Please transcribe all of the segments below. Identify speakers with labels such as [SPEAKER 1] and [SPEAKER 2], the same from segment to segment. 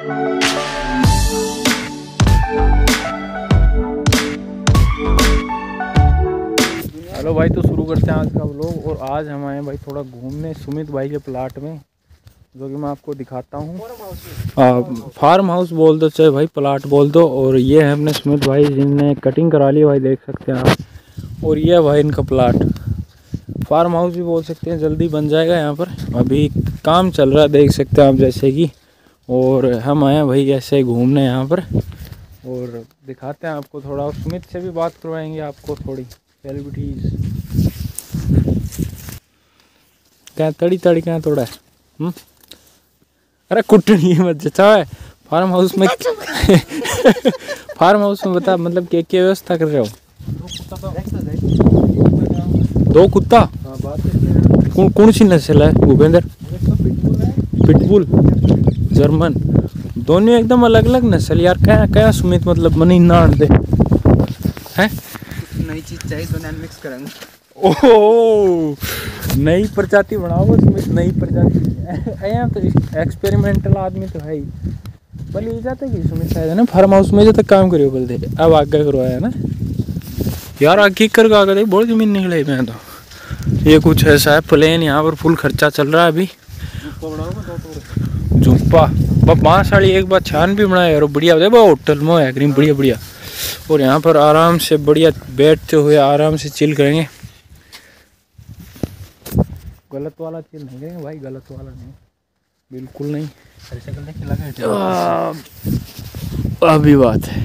[SPEAKER 1] Hello भाई तो शुरू करते हैं आज का व्लॉग और आज हम आए भाई थोड़ा घूमने सुमित भाई के प्लाट में, जो कि मैं आपको दिखाता हूँ। फार्म हाउस बोल दो, चाहे भाई प्लाट बोल दो। और ये है अपने सुमित भाई, जिनने कटिंग करा ली भाई, देख सकते हैं आप। और ये है भाई इनका प्लाट फार्म हाउस भी बोल सकते हैं, जल्दी बन जाएगा यहाँ पर। अभी काम चल रहा है, देख सकते हैं आप जैसे कि और हम आए हैं भाई ऐसे घूमने यहाँ पर। और दिखाते हैं आपको थोड़ा और सुमित से भी बात करवाएँगे आपको थोड़ी सेलिब्रिटीज क्या तड़ी तड़ी क्या थोड़ा है हुँ? अरे कुटनी मत जचा है फार्म हाउस में फार्म हाउस में बता मतलब क्या क्या व्यवस्था कर रहे हो? दो कुत्ता? कौन कौन सी नस्ल है भूपेंद्र? Pitbull German. दोनों एकदम अलग अलग नस्ल यार क्या क्या सुमित मतलब मनी नाड़ दे। हैं?
[SPEAKER 2] नई चीज़ चाहिए मिक्स करेंगे।
[SPEAKER 1] ओह! नई प्रजाति बनाओ सुमित नई प्रजाति। यहाँ तो एक्सपेरिमेंटल आदमी तो है ही। ये जाते कि सुमित शायद है ना फार्म हाउस में जो तक काम करियो बोल दे अब आगे करवाया ना। यार आगे कर आगे बहुत ज़मीन निकले मैं तो। ये कुछ ऐसा है प्लेन यहाँ पर फुल खर्चा चल रहा है अभी। जुप्पा बाँस वाली एक बार छान भी बनाया और बढ़िया दे होटल में है क्रीम बढ़िया बढ़िया। और यहाँ पर आराम से बढ़िया बैठते हुए आराम से चिल करेंगे। गलत वाला चिल नहीं करेंगे भाई गलत वाला नहीं। बिल्कुल नहीं। अभी बात है।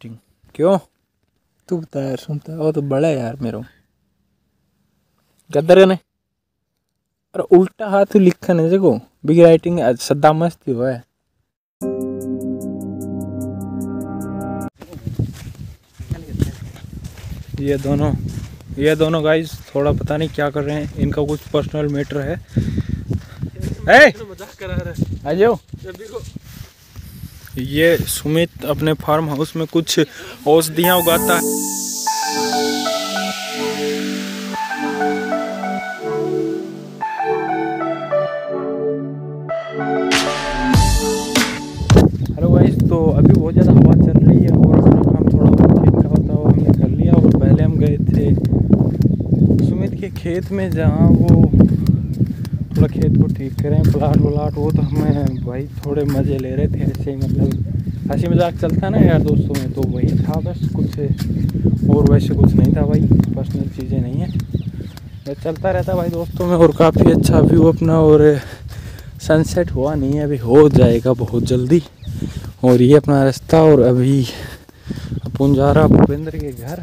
[SPEAKER 1] राइटिंग क्यों? तू बता यार सुनता है वो तो बड़ा है यार मेरा गद्दर ने अरे उल्टा हाथ लिखा नहीं देखो बिग राइटिंग सदा मस्ती हुआ है। ये दोनों ये दोनों गाइस थोड़ा पता नहीं क्या कर रहे हैं इनका कुछ पर्सनल मैटर है। ए! आ जाओ। ये सुमित अपने फार्म हाउस में कुछ औषधियाँ उगाता है। तो अभी बहुत ज़्यादा हवा चल रही है लिया और पहले हम गए थे सुमित के खेत में, जहाँ वो खेत को ठीक करें, प्लाट व्लाट वो तो हमें भाई थोड़े मज़े ले रहे थे, ऐसे ही मतलब हँसी मज़ाक चलता ना यार दोस्तों में तो वही था बस कुछ, और वैसे कुछ नहीं था भाई पर्सनल चीज़ें नहीं है। चलता रहता भाई दोस्तों में, और काफ़ी अच्छा व्यू अपना, और सनसेट हुआ नहीं है, अभी हो जाएगा बहुत जल्दी। और ये अपना रास्ता, और अभी अपन जा रहा भूपेंद्र के घर।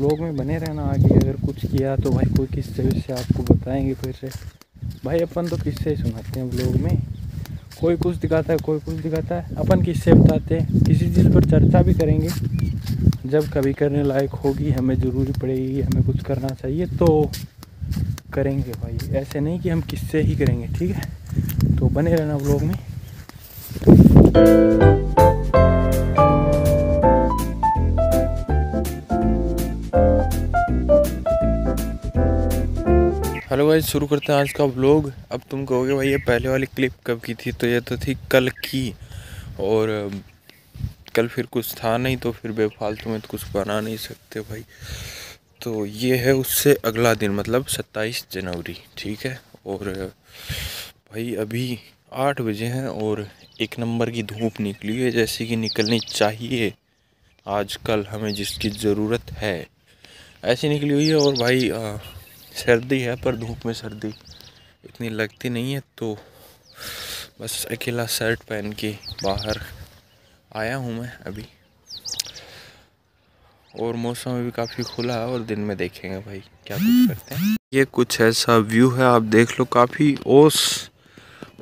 [SPEAKER 1] ब्लॉग में बने रहना आगे, अगर कुछ किया तो भाई कोई किस्से से आपको बताएँगे फिर से। भाई अपन तो किस्से ही सुनाते हैं ब्लॉग में। कोई कुछ दिखाता है, कोई कुछ दिखाता है। अपन किस्से बताते हैं, किसी चीज़ पर चर्चा भी करेंगे। जब कभी करने लायक होगी, हमें ज़रूरी पड़ेगी, हमें कुछ करना चाहिए तो करेंगे भाई। ऐसे नहीं कि हम किस्से ही करेंगे, ठीक है? तो बने रहना ब्लॉग में। भाई शुरू करते हैं आज का व्लॉग अब तुम कहोगे भाई ये पहले वाली क्लिप कब की थी? तो ये तो थी कल की। और कल फिर कुछ था नहीं तो फिर बेफालतू में तो कुछ बना नहीं सकते भाई। तो ये है उससे अगला दिन मतलब सत्ताईस जनवरी ठीक है? और भाई अभी आठ बजे हैं और एक नंबर की धूप निकली है जैसे कि निकलनी चाहिए। आजकल हमें जिसकी ज़रूरत है ऐसी निकली हुई है। और भाई आ, सर्दी है पर धूप में सर्दी इतनी लगती नहीं है तो बस अकेला शर्ट पहन के बाहर आया हूँ मैं अभी। और मौसम भी काफ़ी खुला है और दिन में देखेंगे भाई क्या कुछ करते हैं। ये कुछ ऐसा व्यू है आप देख लो काफ़ी ओस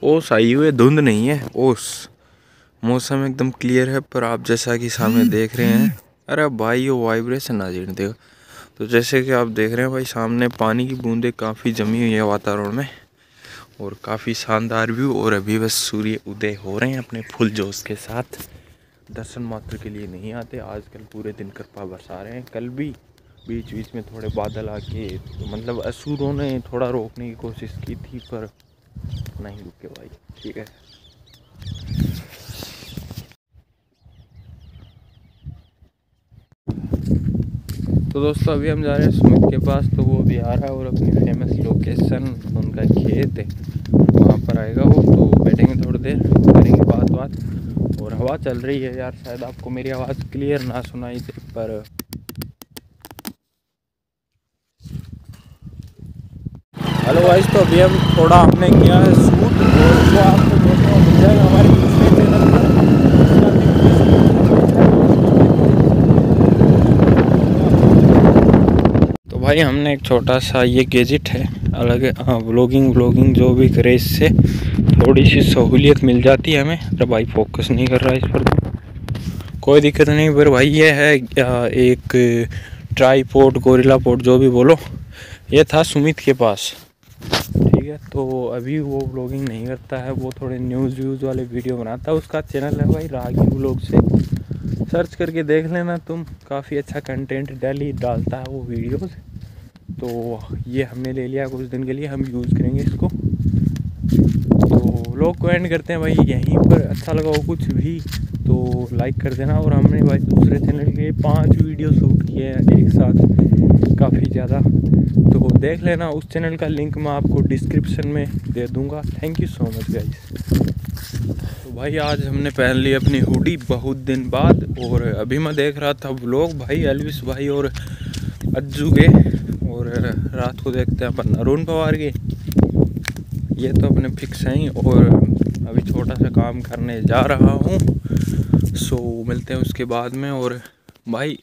[SPEAKER 1] ओस आई हुई है धुंध नहीं है ओस। मौसम एकदम क्लियर है पर आप जैसा कि सामने देख रहे हैं अरे भाई वो वाइब्रेशन ना जीने देगा तो जैसे कि आप देख रहे हैं भाई, सामने पानी की बूंदें काफ़ी जमी हुई है वातावरण में और काफ़ी शानदार व्यू और अभी बस सूर्य उदय हो रहे हैं अपने फुल जोश के साथ। दर्शन मात्र के लिए नहीं आते, आजकल पूरे दिन कृपा बरसा रहे हैं। कल भी बीच बीच में थोड़े बादल आके तो मतलब असुरों ने थोड़ा रोकने की कोशिश की थी, पर नहीं रुके भाई, ठीक है। तो दोस्तों, अभी हम जा रहे हैं सुमित के पास तो वो भी आ रहा है और अपनी फ़ेमस लोकेशन उनका खेत है वहाँ पर आएगा वो तो बैठेंगे थोड़ी देर, करेंगे बात बात और हवा चल रही है यार, शायद आपको मेरी आवाज़ क्लियर ना सुनाई दे, पर हेलो वाइस तो अभी हम थोड़ा हमने किया है शूट, और आपको देखने को मिल जाएगा हमारे दूसरे चैनल पर तो भाई, हमने एक छोटा सा ये गेजिट है, अलग हाँ ब्लॉगिंग व्लॉगिंग जो भी करे, इससे थोड़ी सी सहूलियत मिल जाती है हमें। तो भाई फोकस नहीं कर रहा है इस पर तो। कोई दिक्कत नहीं, पर भाई, ये है एक ट्राईपोर्ट गोरिल्ला पोर्ट जो भी बोलो, ये था सुमित के पास। ठीक है तो अभी वो ब्लॉगिंग नहीं करता है, वो थोड़े न्यूज़ व्यूज़ वाले वीडियो बनाता है। उसका चैनल है भाई, रागी ब्लॉग से। सर्च करके देख लेना तुम, काफ़ी अच्छा कंटेंट डेली डालता है वो वीडियोस तो ये हमने ले लिया, कुछ दिन के लिए हम यूज़ करेंगे इसको। तो लोग को एंड करते हैं भाई, यहीं पर। अच्छा लगा हो कुछ भी तो लाइक कर देना। और हमने भाई दूसरे चैनल के पाँच वीडियो शूट किए हैं एक साथ, काफ़ी ज़्यादा। तो देख लेना, उस चैनल का लिंक मैं आपको डिस्क्रिप्शन में दे दूँगा। Thank you so much guys तो भाई, आज हमने पहन ली अपनी हुडी बहुत दिन बाद। और अभी मैं देख रहा था ब्लॉग भाई एलविस भाई और अज्जू के। रात को देखते हैं अपन। अरुण पवार के। ये तो अपने फिक्स हैं और अभी छोटा सा काम करने जा रहा हूँ। सो मिलते हैं उसके बाद में, और भाई,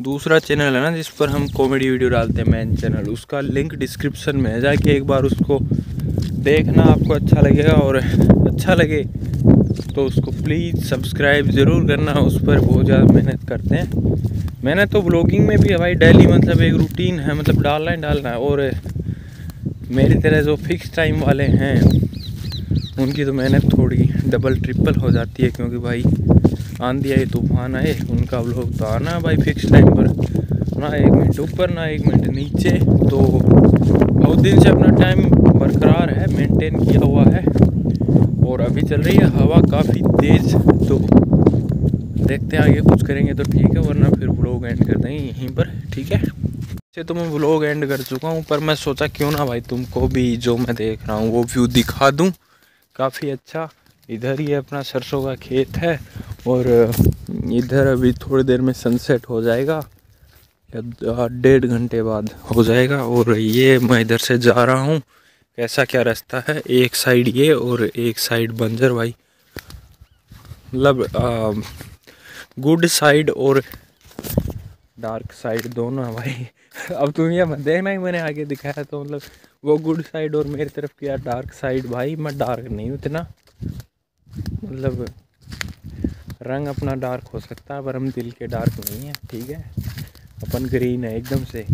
[SPEAKER 1] दूसरा चैनल है ना जिस पर हम कॉमेडी वीडियो डालते हैं मेन चैनल उसका लिंक डिस्क्रिप्शन में है, जाके एक बार उसको देखना, आपको अच्छा लगेगा, और अच्छा लगे तो उसको प्लीज़ सब्सक्राइब ज़रूर करना, उस पर बहुत ज़्यादा मेहनत करते हैं। मैंने तो ब्लॉगिंग में भी भाई डेली मतलब एक रूटीन है मतलब डालना ही डालना है, और मेरी तरह जो फिक्स टाइम वाले हैं, उनकी तो मेहनत थोड़ी डबल ट्रिपल हो जाती है, क्योंकि भाई आंधी आई, तूफ़ान आए, उनका लोग तो आना भाई फिक्स टाइम पर। ना एक मिनट ऊपर, ना एक मिनट नीचे तो बहुत दिन से अपना टाइम बरकरार है मेंटेन किया हुआ है। और अभी चल रही है हवा काफ़ी तेज़ तो देखते हैं आगे कुछ करेंगे तो ठीक है, वरना फिर ब्लॉग एंड कर देंगे यहीं पर, ठीक है? से तो मैं ब्लॉग एंड कर चुका हूँ, पर मैं सोचा क्यों ना भाई तुमको भी जो मैं देख रहा हूँ वो व्यू दिखा दूँ। काफ़ी अच्छा इधर ही अपना सरसों का खेत है, और इधर अभी थोड़ी देर में सनसेट हो जाएगा, या डेढ़ घंटे बाद हो जाएगा, और ये मैं इधर से जा रहा हूँ। कैसा क्या रास्ता है? एक साइड ये और एक साइड बंजर भाई। मतलब गुड साइड और डार्क साइड दोनों है भाई। अब तुम ये देखना ही मैंने आगे दिखाया तो मतलब वो गुड साइड और मेरी तरफ़ किया डार्क साइड। भाई, मैं डार्क नहीं हूँ इतना। मतलब रंग अपना डार्क हो सकता है, पर हम दिल के डार्क नहीं है, ठीक है? अपन ग्रीन है एकदम से।